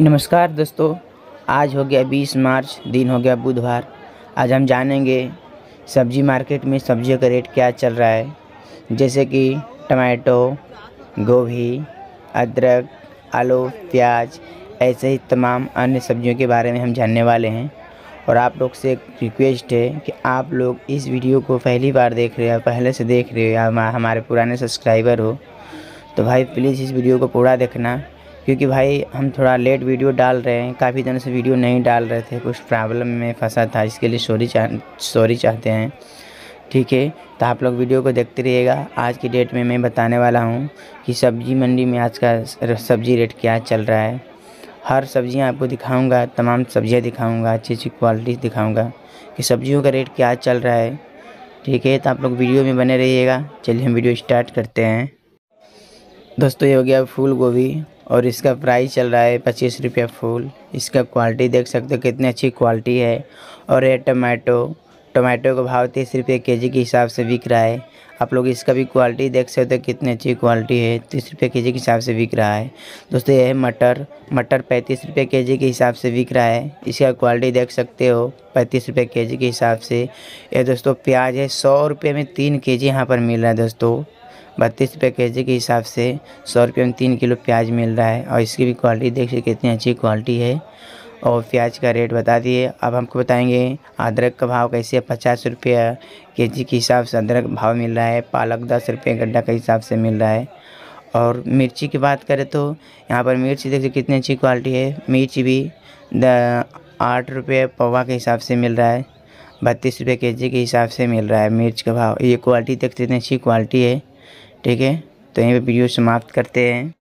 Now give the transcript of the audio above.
नमस्कार दोस्तों, आज हो गया 20 मार्च, दिन हो गया बुधवार। आज हम जानेंगे सब्ज़ी मार्केट में सब्जियों का रेट क्या चल रहा है। जैसे कि टमाटो, गोभी, अदरक, आलू, प्याज, ऐसे ही तमाम अन्य सब्जियों के बारे में हम जानने वाले हैं। और आप लोग से एक रिक्वेस्ट है कि आप लोग इस वीडियो को पहली बार देख रहे हो पहले से देख रहे हो या हमारे पुराने सब्सक्राइबर हो तो भाई प्लीज़ इस वीडियो को पूरा देखना। क्योंकि भाई हम थोड़ा लेट वीडियो डाल रहे हैं। काफ़ी दिनों से वीडियो नहीं डाल रहे थे। कुछ प्रॉब्लम में फंसा था, इसके लिए सॉरी चाह सॉरी चाहते हैं। ठीक है तो आप लोग वीडियो को देखते रहिएगा। आज की डेट में मैं बताने वाला हूँ कि सब्ज़ी मंडी में आज का सब्ज़ी रेट क्या चल रहा है। हर सब्ज़ियाँ आपको दिखाऊँगा, तमाम सब्ज़ियाँ दिखाऊँगा, अच्छी अच्छी क्वालिटी दिखाऊँगा कि सब्ज़ियों का रेट क्या चल रहा है। ठीक है तो आप लोग वीडियो में बने रहिएगा। चलिए हम वीडियो स्टार्ट करते हैं। दोस्तों, ये हो गया फूल गोभी और इसका प्राइस चल रहा है पच्चीस रुपया फूल इसका क्वालिटी देख सकते हो कितनी अच्छी क्वालिटी है। और ये टमाटो टमाटो का भाव तीस रुपये के जी के हिसाब से बिक रहा है। आप लोग इसका भी क्वालिटी देख सकते हो कितनी अच्छी क्वालिटी है। तीस रुपये के जी के हिसाब से बिक रहा है। दोस्तों यह है मटर। मटर पैंतीस रुपये के जी के हिसाब से बिक रहा है। इसका क्वालिटी देख सकते हो पैंतीस रुपये के जी के हिसाब से। यह दोस्तों, प्याज है सौ रुपये में तीन के जी यहाँ पर मिल रहा है दोस्तों। बत्तीस रुपये के जी के हिसाब से सौ रुपये में तीन किलो प्याज मिल रहा है और इसकी भी क्वालिटी देखिए कितनी अच्छी क्वालिटी है। और प्याज का रेट बता दिए। अब हमको बताएँगे अदरक का भाव कैसे है, पचास रुपये के जी के हिसाब से अदरक भाव मिल रहा है, पालक दस रुपये, गड्ढा के हिसाब से मिल रहा है। और मिर्ची की बात करें तो यहाँ पर मिर्ची देखिए कितनी अच्छी क्वालिटी है। मिर्च भी आठ रुपये पवा के हिसाब से मिल रहा है, बत्तीस रुपये के जी के हिसाब से मिल रहा है मिर्च का भाव। ये क्वालिटी देखते इतनी अच्छी क्वालिटी है। ठीक है? तो यहीं पे वीडियो समाप्त करते हैं।